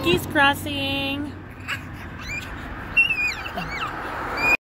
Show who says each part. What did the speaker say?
Speaker 1: skis Crossing.